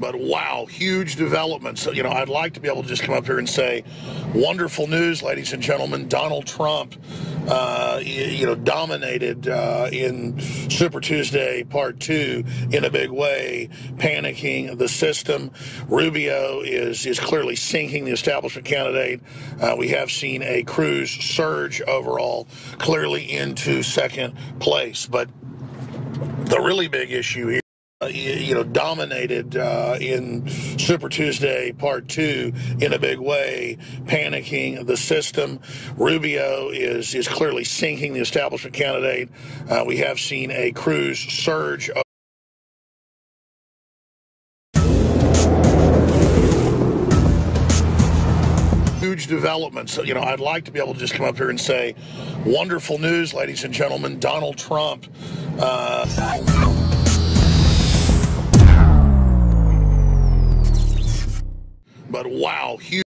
wow, huge developments. You know, I'd like to be able to just come up here and say, wonderful news, ladies and gentlemen. Donald Trump, uh, you know, dominated uh, in Super Tuesday Part Two in a big way, panicking the system. Rubio is is clearly sinking the establishment candidate. Uh, we have seen a Cruz surge overall, clearly into second place, but the really big issue here uh, you know, dominated uh, in Super Tuesday Part Two in a big way, panicking the system. Rubio is is clearly sinking the establishment candidate. Uh, we have seen a Cruz surge. Of huge developments. You know, I'd like to be able to just come up here and say, wonderful news, ladies and gentlemen. Donald Trump. But wow, huge.